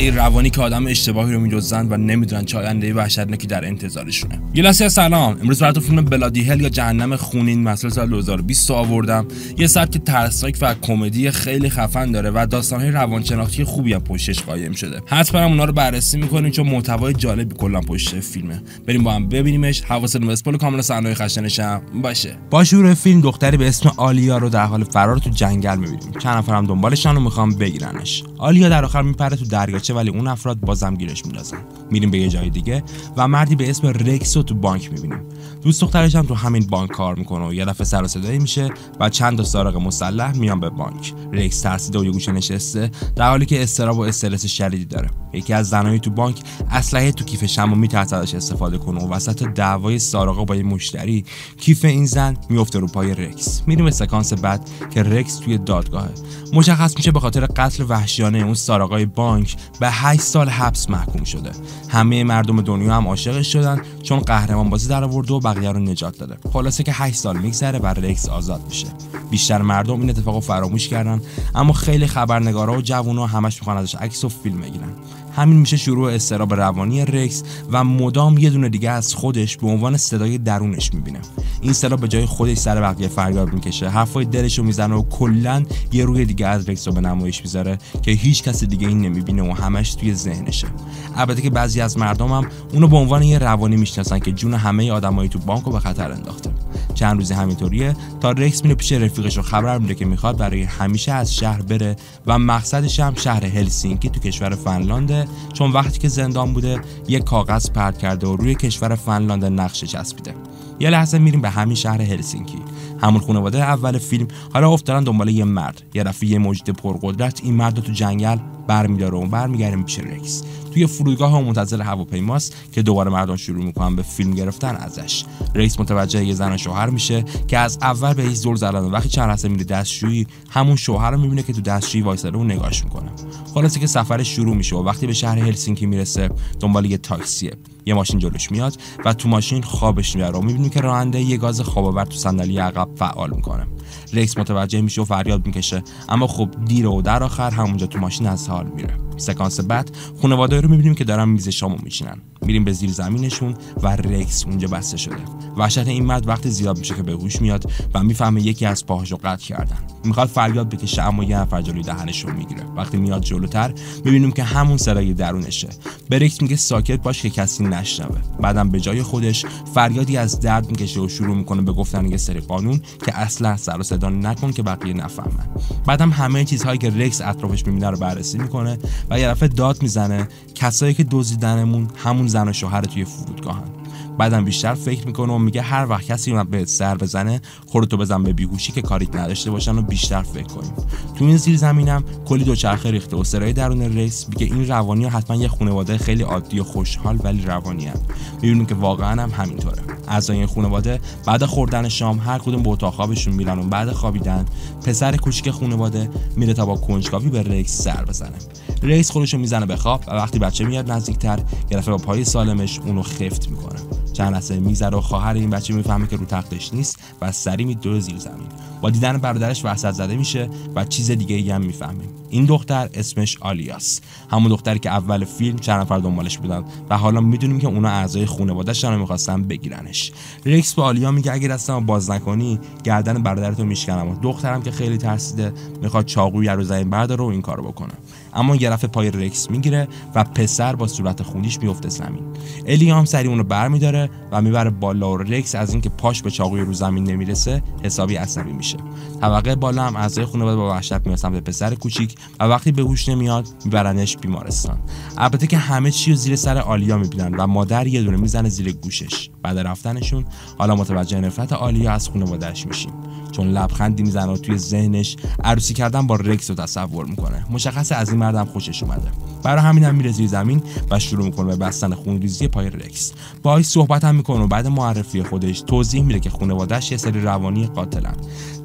خسته روانی که آدم اشتباهی رو میدوزن و نمی‌دونن چه آینده وحشتناکی در انتظارشونه. لحظه سلام. امروز براتون فیلم بلادی هل یا جهنم خونین مسئله سال 2020 آوردم. یه سبک ترسناک و کمدی خیلی خفن داره و داستانهای روانشناختی خوبی هم پشتش قایم شده. حتما اونا رو بررسی می‌کنیم چون محتوای جالبی کلا پشت فیلمه. بریم با هم ببینیمش. حواستون به اسپول کامل صحنه خشنشم باشه. با شروع فیلم دختری به اسم آلیا رو در حال فرار تو جنگل می‌بینیم. چند نفرم دنبالشان رو می‌خوام بگیرنش. آلیا در آخر میپره تو دریاچه ولی اون افراد بازم گیرش میندازن. میریم به یه جای دیگه و مردی به اسم رکس رو تو بانک می‌بینیم. دوست دخترش هم تو همین بانک کار می‌کنه و یه دفعه سر و صدایی میشه و چند تا سارق مسلح میان به بانک. رکس ترسیده و یه گوشه نشسته در حالی که اضطراب و استرس شدیدی داره. یکی از زنای تو بانک اسلحه تو کیفشه و میترسه ازش استفاده کنه و وسط دعوای سارقا با یه مشتری کیف این زن میفته رو پای رکس. میریم به سکانس بعد که رکس توی دادگاهه. مشخص میشه به خاطر قتل وحشیانه اون سارقای بانک به 8 سال حبس محکوم شده. همه مردم دنیا هم عاشقش شدن چون قهرمان بازی در آورده و بقیه رو نجات داده. خلاصه که 8 سال میگذره و رکس آزاد میشه. بیشتر مردم این اتفاق فراموش کردن اما خیلی خبرنگارا و جوونا همش می‌خوان ازش عکس و فیلم بگیرن. همین میشه شروع استراب روانی رکس و مدام یه دونه دیگه از خودش به عنوان صدای درونش می‌بینه. این صدا به جای خودش سر بقیه فریاد می‌کشه. حرفای دلش رو می‌زنه و کلا یه روی دیگه از رکس رو به نمایش می‌ذاره که هیچ کس دیگه این نمی‌بینه و همش توی ذهنشه. البته که بعضی از مردم هم اونو به عنوان یه روانی می‌شناسن که جون همه آدمایی تو بانک رو به خطر انداخته. چند روزی همینطوریه تا رکس میره پیش رفیقش رو خبر میده که می‌خواد برای همیشه از شهر بره و مقصدش هم شهر هلسینکی تو کشور فنلاند چون وقتی که زندان بوده یه کاغذ پرت کرده و روی کشور فنلاند نقشه چسبیده یه لحظه میریم به همین شهر هلسینکی. همون خانواده اول فیلم. حالا افتادن دنبال یه مرد. یه یه موجود پرقدرت این مرد تو جنگل برمیداره و برمیگردیم پیش رکس. توی فرودگاه ها منتظر هواپیماست که دوباره مردم شروع می‌کنن به فیلم گرفتن ازش. رئیس متوجه یه زن شوهر میشه که از اول به زور زدن. وقتی چند لحظه میره دستشویی همون شوهر رو می‌بینه که تو دستشویی وایساده و نگاش می‌کنه خلاصه که سفرش شروع میشه و وقتی به شهر هلسینکی می‌رسه دنبال یه تاکسیه یه ماشین جلوش میاد و تو ماشین خوابش میاره و می‌بینیم که راننده یه گاز خوابآور تو صندلی عقب فعال می‌کنه. رکس متوجه میشه و فریاد می‌کشه. اما خب دیر و در آخر همونجا تو ماشین از حال میره. سکانس بعد خانواده رو می‌بینیم که دارن میز شامو میشینن میریم به زیر زمینشون و رکس اونجا بسته شده. وحشت این مرد وقتی زیاد میشه که به هوش میاد و می‌فهمه یکی از پاهاشو قطع کردن. می‌خواد فریاد بکشه اما یه نفر جلوی دهنشو می‌گیره. وقتی میاد جلوتر می‌بینیم که همون صدای درونشه. به رکس میگه ساکت باش که کسی نشنوه. بعدم به جای خودش فریادی از درد می‌کشه و شروع می‌کنه به گفتن یه سری قانون که اصلا سر و صدا نکن که بقیه نفهمن. بعدم همه چیزهایی که رکس اطرافش می‌بینه رو بررسی می‌کنه و یه دفعه داد می‌زنه. کسایی که دزدیدنمون همون زن و شوهر توی فرودگاهن. بعدم بیشتر فکر می‌کنه و میگه هر وقت کسی اومد بهت سر بزنه خودتو بزن به بیهوشی که کاریت نداشته باشن و بیشتر فکر کنیم. تو این زیر زمینم کلی دوچرخه ریخته و سرای درون ریس میگه این روانی حتما یه خانواده خیلی عادی و خوشحال ولی روانی هم می‌بینیم که واقعا هم همینطوره. اعضای این خانواده بعد خوردن شام هر کدوم به اتاق خوابشون میرن و بعد خوابیدن پسر کوچیک خانواده میره تا با کنجکاوی به رکس سر بزنه. رکس خودشو می‌زنه به خواب و وقتی بچه میاد نزدیکتر میشه با پای سالمش اونو خفت می‌کنه. چند لحظه می‌گذره و خواهر این بچه می‌فهمه که رو تختش نیست و سریع میدوئه زیر زمین. با دیدن برادرش وحشت زده میشه و چیز دیگه ای هم می‌فهمه. این دختر اسمش آلیاست. همون دختری که اول فیلم چند نفر دنبالش بودن و حالا می‌دونیم که اونا اعضای خانواده‌اش رو می‌خواستن بگیرنش. رکس به آلیا میگه اگه دستمو باز نکنی گردن برادرتو میشکنم. دختره‌م که خیلی ترسیده می‌خواد چاقوی رو زمین برداره و این کارو بکنه. اما یه دفعه پای رکس می‌گیره و پسر با صورت خونیش میفته زمین. آلیا هم سریع اونو برمیداره و می‌بره بالا و رکس از اینکه پاش به چاقوی رو زمین نمی‌رسه حسابی عصبی میشه. طبقه بالا هم اعضای خانواده با وحشت می‌رسن به پسر کوچیک و وقتی به هوش نمیاد میبرنش بیمارستان. البته که همه چی رو زیر سر آلیا می‌بینن و مادر یه دونه می‌زنه زیر گوشش. بعد رفتنشون. حالا متوجه نفرت آلیا از خانوادهش میشیم. چون لبخندی می‌زنه توی ذهنش عروسی کردن با رکس رو تصور می‌کنه. مشخص از این مردم خوشش اومده. برای همین هم میره زیر زمین و شروع می‌کنه به بستن خونریزی پای رکس باهاش صحبت هم می‌کنه و بعد معرفی خودش توضیح میده که خانوادهش یه سری روانی قاتلن.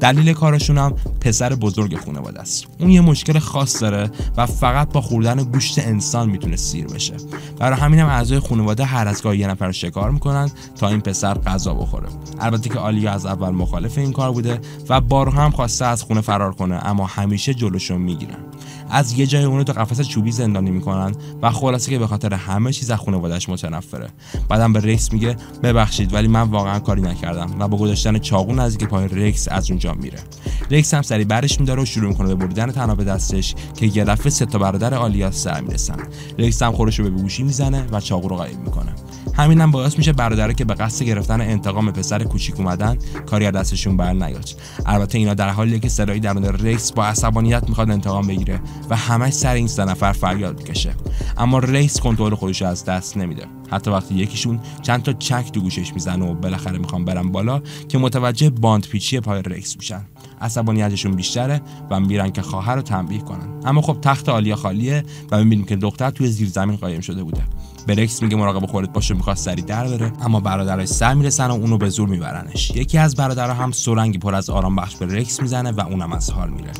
دلیل کارشون هم پسر بزرگ خانواده است اون یه مشکل خاص داره و فقط با خوردن گوشت انسان می‌تونه سیر بشه. برای همین هم اعضای خانواده هر از گاهی یه نفر شکار می‌کنن تا این پسر غذا بخوره. البته که آلیا از اول مخالف این کار بوده و بارها هم خواسته از خونه فرار کنه اما همیشه جلوشون می‌گیرن. از یه جای اونو تو قفس چوبی زندانی می‌کنن و خلاصه که به خاطر همه چیز از خانواده‌اش متنفره. بعدم به رکس میگه ببخشید ولی من واقعا کاری نکردم و با گذاشتن چاقو نزدیک پای رکس از اونجا میره. رکس هم سریع برش میداره و شروع می‌کنه به بریدن طناب دستش که یه دفعه سه تا برادر آلیا سر می‌رسن. رکس هم خودش رو به بیهوشی می‌زنه و چاقو رو قایم می‌کنه. همین هم باعث میشه برادرها که به قصد گرفتن انتقام پسر کوچیک اومدن کاری از دستشون بر نیاد. البته اینا در حالیه که صدایی درون رکس با عصبانیت می‌خواد انتقام بگیره و همش سر این سه نفر فریاد می‌کشه. اما رکس کنترل خودشو از دست نمیده. حتی وقتی یکیشون چند تا چک تو گوشش می‌زنه و بالاخره می‌خوان برن بالا که متوجه باند پیچی پای رکس میشن. عصبانیتشون بیشتر میشه و میرن که خواهر رو تنبیه کنن. اما خب تخت آلیا خالیه و می‌بینیم که دختر توی زیر زمین قایم شده بوده. به رکس میگه مراقب خودت باش و می‌خواد سریع در بره. اما برادرا سر می‌رسن و اونو به زور میبرنش. یکی از برادرها هم سرنگی پر از آرام بخش به رکس می‌زنه و اونم از حال میره.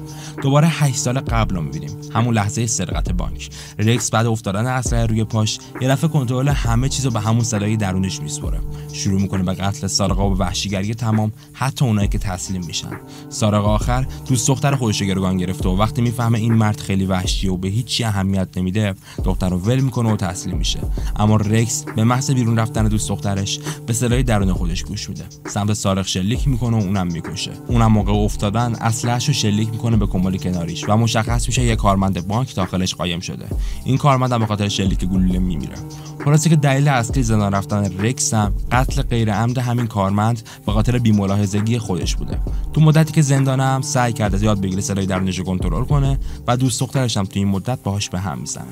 دوباره 8 سال قبل رو می‌بینیم. همون لحظه سرقت بانک. رکس بعد افتادن اسلحه روی پاش یه دفعه کنترل همه چیزو به همون صدای درونش میسپره. شروع می‌کنه به قتل سارقا و وحشیگری تمام حتی اونایی که تسلیم میشن. سارق آخر دوست دختر خودش گروگان گرفته و وقتی می‌فهمه این مرد خیلی وحشیه و به هیچی اهمیت نمیده دختر ول می‌کنه و تسلیم میشه. اما رکس به محض بیرون رفتن دوست دخترش به صدای درون خودش گوش میده. سمت سارق شلیک می‌کنه و اونم می‌کشه. اونم موقع افتادن اسلحه‌شو شلیک می‌کنه به کمال کناریش و مشخص میشه یه کارمند بانک داخلش قایم شده. این کارمند به خاطر شلیک گلوله میمیره. خلاصه که دلیل اصلی زندان رفتن رکس هم قتل غیر عمد همین کارمند به خاطر بی‌ملاحظگی خودش بوده. تو مدتی که زندانم سعی کرده زیاد بگیره صدای درونش رو کنترل کنه و دوست دخترش هم تو این مدت باهاش به هم می‌زنه.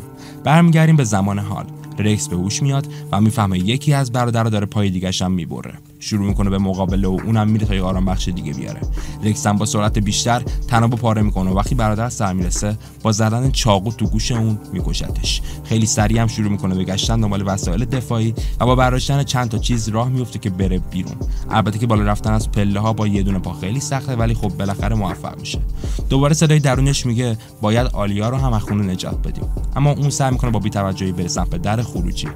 برمیگردیم به زمان حال. رکس به هوش میاد و می‌فهمه یکی از برادرها داره پای دیگه‌ش هم می‌بره. شروع می‌کنه به مقابله و اونم میره تا یه آرام بخش دیگه بیاره. رکس با سرعت بیشتر تنابو پاره می‌کنه و وقتی برادر سر می‌رسه با زدن چاقو تو گوش اون میکشتش. خیلی سریع هم شروع می‌کنه به گشتن دنبال وسایل دفاعی و با برداشتن چند تا چیز راه میفته که بره بیرون. البته که بالا رفتن از پله ها با یه دونه پا خیلی سخته ولی خب بالاخره موفق میشه. دوباره صدای درونش میگه باید آلیا رو هم خونه نجات بدیم. اما اون سعی می‌کنه با بی‌توجهی برسن به در خروجی.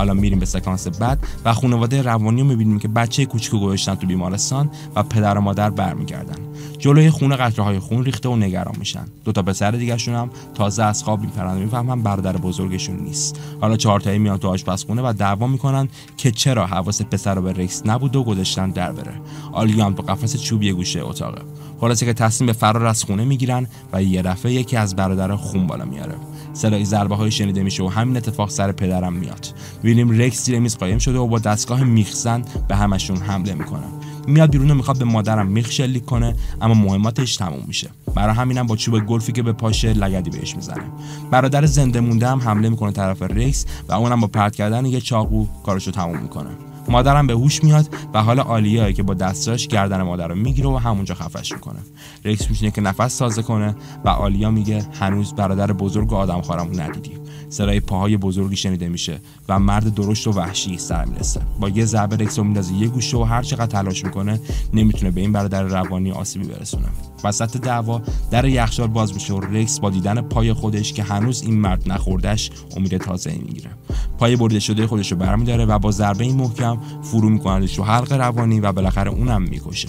حالا میریم به سکانس بعد و خانواده روانی رو می‌بینیم که بچه کوچیکو گذاشتن تو بیمارستان و پدر و مادر برمیگردن. جلوی خونه قطره های خون ریخته و نگران میشن. دو تا پسر دیگهشون هم تازه از خواب میپرن. و می‌فهمن برادر بزرگشون نیست. حالا چهارتایی میان تو آشپزخونه و دعوا می‌کنن که چرا حواس پسر رو به رکس نبود و گذاشتن در بره. آلیان تو قفس چوبی گوشه اتاقه. خلاصه که تصمیم به فرار از خونه می‌گیرن و یه دفعه یکی از برادرها خون بالا میاره. صدای ضربه های شنیده میشه و همین اتفاق سر پدرم میاد. ببینیم رکس زیر میز قایم شده و با دستگاه میخزن به همشون حمله می‌کنه میاد بیرون و می‌خواد به مادرم میخ شلیک کنه اما مهماتش تموم میشه. برای همینم با چوب گلفی که به پاشه لگدی بهش می‌زنه. برادر زنده مونده هم حمله می‌کنه طرف رکس و اونم با پرت کردن یه چاقو کارشو تموم می‌کنه. مادرم به هوش میاد و حال عالیه که با دستاش گردن مادر رو می‌گیره و همونجا خفش می‌کنه. رکس میشینه که نفس تازه کنه و آلیا میگه هنوز برادر بزرگ و آدم خارمون ندیدی صدای پاهای بزرگی شنیده میشه و مرد درشت و وحشی سر می‌رسه. با یه ضربه رکس رو میندازه یه گوشه و هر چقدر تلاش می‌کنه نمی‌تونه به این برادر روانی آسیبی برسونه. وسط دعوا در یخچال باز میشه و رکس با دیدن پای خودش که هنوز این مرد نخوردش امید تازه‌ای می‌گیره. پای بریده شده خودش رو برمیداره و با ضربه محکم فرو میکندش تو حلق روانی و بالاخره اونم می‌کشه.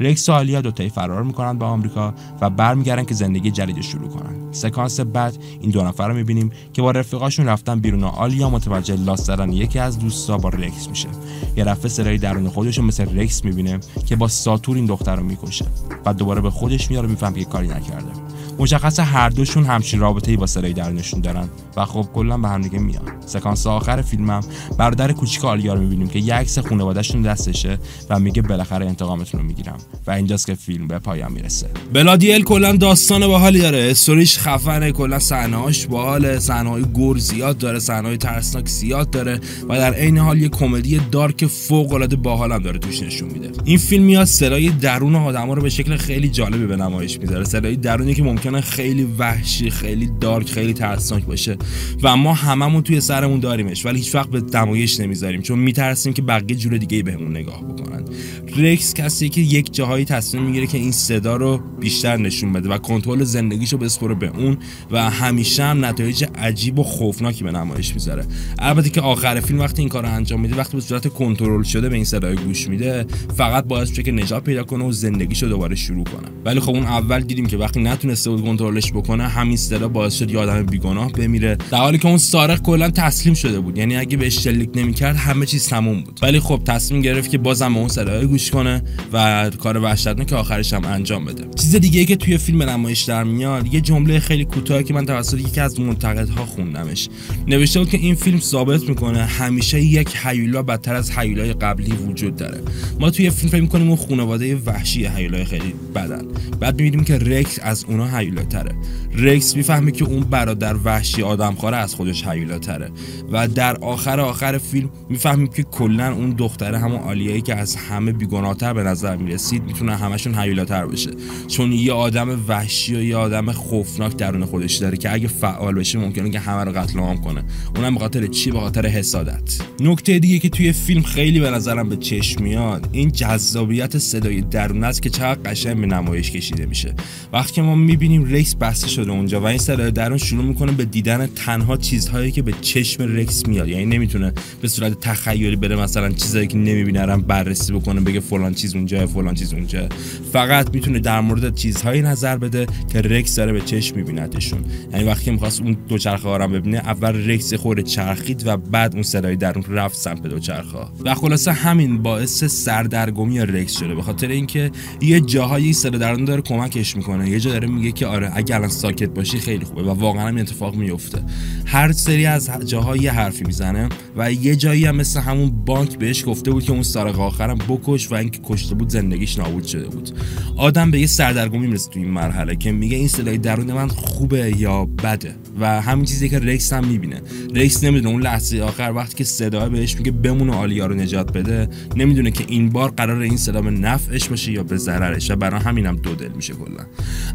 رکس و آلیا دوتایی فرار می‌کنن به آمریکا و برمیگردن که زندگی جدید شروع کنن سکانس بعد این دو نفر رو می‌بینیم که با رفیقاشون رفتن بیرون و آلیا متوجه لاس زدن یکی از دوستا با رکس میشه. یه رفته سرای درون خودش مثل رکس می‌بینه که با ساتور این دختر رو می‌کشه و دوباره به خودش میاره میفهم که کاری نکرده. مشخص هر دوشون همچین رابطه ای با سرای درونشون دارن. و خب کلا به هم دیگه میان سکانس آخر فیلمم برادر کوچیک آلیا رو می‌بینیم که یه عکس خانواده‌شون دستشه و میگه بالاخره انتقامتون رو می‌گیرم. و اینجاست که فیلم به پایان می‌رسه. بلادیل کلا داستان باحالی داره. استوریش خفنه کلا صحنه‌هاش باحاله. صحنه‌های گور زیاد داره صحنه‌های ترسناک زیاد داره و در عین حال یه کمدی دارک فوق العاده باحال هم داره توش نشون میده. این فیلم میاد صدای درون آدما رو به شکل خیلی جالبی به نمایش می‌ذاره. صدای درونی که ممکنه خیلی وحشی خیلی دارک خیلی ترسناک باشه. و ما هممون توی سرمون داریمش ولی هیچ وقت به نمایش نمی‌ذاریم چون میترسیم که بقیه جور دیگه بهمون نگاه بکنن. رکس کسی که یک جاهایی تصمیم می‌گیره که این صدا رو بیشتر نشون بده و کنترل زندگیشو بسپره به اون و همیشه هم نتایج عجیب و خوفناکی به نمایش می‌ذاره. البته که آخر فیلم وقتی این کار انجام میده وقتی به صورت کنترل شده به این صدای گوش میده فقط باعث میشه که نجات پیدا کنه و زندگیشو دوباره شروع کنه. ولی خب اون اول دیدیم که وقتی نتونسته بود کنترلش بکنه همین صدا باعث شد یه آدم بیگناه بمیره. در حالی که اون سارق کلا تسلیم شده بود. یعنی اگه بهش شلیک نمی‌کرد همه چیز تموم بود. ولی خب تصمیم گرفت که بازم به اون صدای گوش کنه و کار وحشتناک آخرش هم انجام بده. چیز دیگه ای که توی فیلم نمایش در میاد یه جمله خیلی کوتاهی که من توسط یکی از منتقدها خوندمش. نوشته بود که این فیلم ثابت می‌کنه همیشه یک هیولا بدتر از هیولای قبلی وجود داره. ما توی فیلم فکر می‌کنیم اون خانواده وحشی هیولای خیلی بدن. بعد می‌بینیم که رکس از اونا هیولا تره رکس می‌فهمه که اون برادر وحشی آدمخواره از خودش هیولا تره و در آخر آخر فیلم می‌فهمیم که کلا اون دختره همون آلیایی که از همه بیگناهتر به نظر می‌رسید می‌تونه همشون هیولاتر بشه. چون یه آدم وحشی و یه آدم خوفناک درون خودش داره که اگه فعال بشه ممکنه که همه رو قتل عام کنه. اونم به خاطر چی؟ به خاطر حسادت. نکته دیگه که توی فیلم خیلی به نظرم به چشم میاد این جذابیت صدای درون است که چقدر قشنگ به نمایش کشیده میشه. وقتی ما می‌بینیم رکس بسته شده اونجا و این صدای درون شروع می‌کنه به دیدن تنها چیزهایی که به چشم رکس میاد. یعنی نمی‌تونه به صورت تخیلی بره مثلا چیزایی که نمی‌بینه رو بررسی بکنه بگه فلان چیز اونجا فلان چیز اونجا. فقط می‌تونه در مورد چیزهایی نظر بده که رکس داره به چشم میبیندشون یعنی وقتی می‌خواست اون دوچرخه ها ببینه اول رکس خور چرخید و بعد اون صدای درون رفت سمت دوچرخه و خلاصه همین باعث سردرگمی رکس شده. به خاطر اینکه یه جاهایی صدا درون داره کمکش می‌کنه. یه جا داره میگه که آره اگه الان ساکت باشی خیلی خوبه و واقعا هم اتفاق میفته هر سری از جاها یه حرفی می‌زنه و یه جایی هم مثل همون بانک بهش گفته بود که اون سارق آخرم بکش و اینکه کشته بود زندگیش نابود شده بود. آدم به یه سردرگمی می‌رسه تو این مرحله که میگه این صدای درون من خوبه یا بده و همین چیزی که رکس هم می‌بینه. رکس نمی‌دونه اون لحظه آخر وقتی که صدا بهش میگه بمون و آلیا رو نجات بده نمی‌دونه که این بار قرار این صدا به نفعش باشه یا به ضررش و برای همینم دو دل میشه کلا.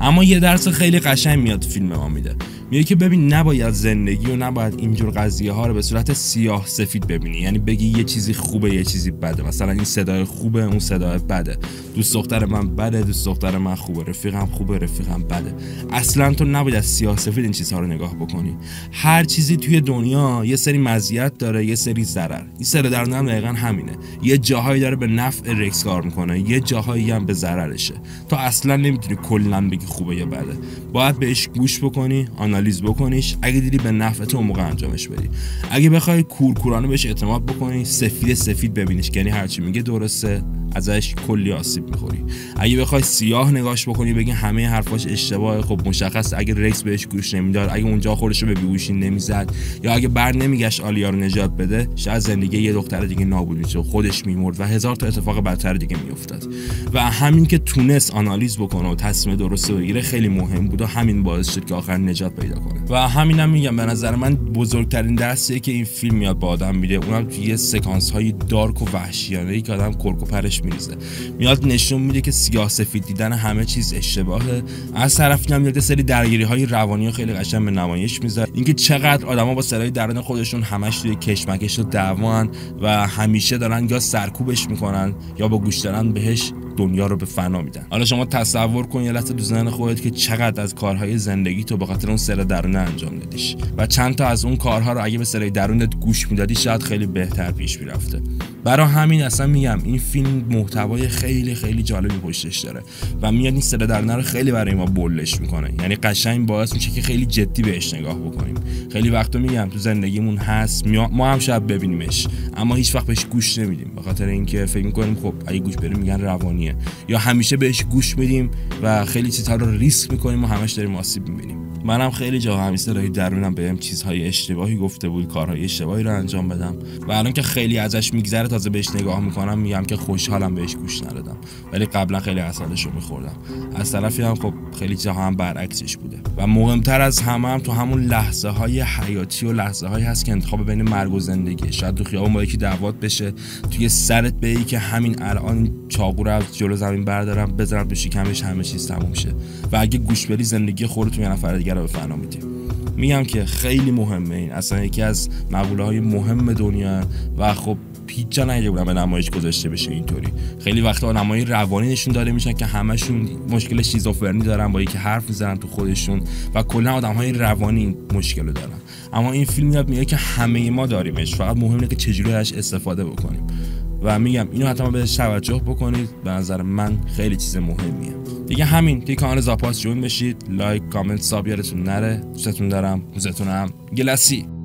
اما یه درس خیلی قشنگ میاد فیلم ما میده. میگه که ببین نباید زندگی و نباید اینجور قضیه ها رو به صورت سیاه سفید ببینی. یعنی بگی یه چیزی خوبه یه چیزی بده. مثلا این صدای خوبه اون صدای بده. دوست دختر من بده دوست دختر من خوبه. رفیقم خوبه رفیقم بده. اصلا تو نباید سیاه سفید این چیزها رو نگاه بکنی. هر چیزی توی دنیا یه سری مزیت داره یه سری ضرر. این سر در هم دقیقا همینه. یه جاهایی داره به نفع رکس کار می‌کنه. یه جاهایی هم به ضررشه. تو اصلا نمی‌تونی کلا بگی خوبه یا بده. باید بهش گوش بکنی آنالیز بکنیش. اگه دیدی به نفع تو موقع انجامش بدی. اگه بخوای کورکورانه بهش اعتماد بکنی سفید سفید ببینیش. یعنی هرچی میگه درسته. ازش کلی آسیب می‌خوری. اگه بخوای سیاه نگاش بکنی بگی همه حرفاش اشتباهه. خب مشخص اگه رکس بهش گوش نمی‌داد اگه اونجا خودش رو به بیهوشی نمی‌زد یا اگه بر نمیگشت آلیا رو نجات بده شاید زندگی یه دختر دیگه نابود میشه خودش میمرد و هزار تا اتفاق بدتر دیگه میافتاد. و همین که تونست آنالیز بکنه و تصمیم درست بگیره خیلی مهم بود و همین باعث شد که آخر نجات پیدا کنه. و همینم هم میگم به نظر من بزرگترین درسیه که این فیلم میاد با آدم میده اونم توی سکانس های دارک و وحشیانه ای که آدم کرکوپرش میریزه. میاد نشون میده که سیاه سفید دیدن همه چیز اشتباهه از طرفی هم یه سری درگیری های روانی و خیلی قشنگ به نمایش می‌ذاره. اینکه چقدر آدما با صدای درون خودشون همش توی کشمکش و دعوان و همیشه دارن یا سرکوبش می‌کنن یا با گوش دارن بهش دنیا رو به فنا میدن. حالا شما تصور کن یه لحظه تو ذهن خودت که چقدر از کارهای زندگی تو به خاطر اون سر درونه انجام دادیش. و چند تا از اون کارها رو اگه به سر درونت گوش می‌دادی شاید خیلی بهتر پیش می‌رفته. برای همین اصلا میگم این فیلم محتوای خیلی خیلی جالبی پشتش داره. و میاد این سر درونه رو خیلی برای ما بولش می‌کنه. یعنی قشنگ باعث میشه که خیلی جدی بهش نگاه بکنیم. خیلی وقتا میگم تو زندگیمون هست ما هم شاید ببینیمش. اما هیچ وقت بهش گوش نمیدیم. به خاطر اینکه فکر می‌کنیم خب اگه گوش بریم میگن روانی یا همیشه بهش گوش میدیم و خیلی چیزها رو ریسک می‌کنیم و همش داریم آسیب می‌بینیم. منم خیلی جا همیشه رای درونم بهم چیزهای اشتباهی گفته بود کارهای اشتباهی رو انجام بدم. و الان که خیلی ازش میگذره تازه بهش نگاه می‌کنم میگم که خوشحالم بهش گوش ندادم. ولی قبلا خیلی اصلش رو میخوردم. از طرفی هم خب خیلی جاها هم برعکسش بوده. و مهمتر از همه هم تو همون لحظه های حیاتی و لحظه هایی هست که انتخاب بین مرگ و زندگی. شاید تو خیابون با یکی دعوات بشه توی سرت به که همین الان چاقو رو از جلو زمین بردارم بذارم تو شکمش همه چیز تموم شه. و اگه گوش بدی زندگی خودت یه نفر دیگه رو به فنا میدی. میگم که خیلی مهمه این. اصلا یکی از مقوله های مهم دنیا و خب هیچ جا نیده به نمایش گذاشته بشه اینطوری. خیلی وقتا نمایی روانی نشون داده میشن که همشون مشکل شیزوفرنی دارن با یکی حرف می‌زنن تو خودشون و کلا آدم های روانی مشکل دارن. اما این فیلم میاد میگه که همه ما داریمش. فقط مهمه که چجوری ازش استفاده بکنیم. و میگم اینو حتما بهش توجه بکنید. به نظر من خیلی چیز مهمیه. دیگه همین توی کانال زاپاس جوین بشید. لایک کامنت ساب یادتون نره. دوستتون دارم. دوستتونم گلسی.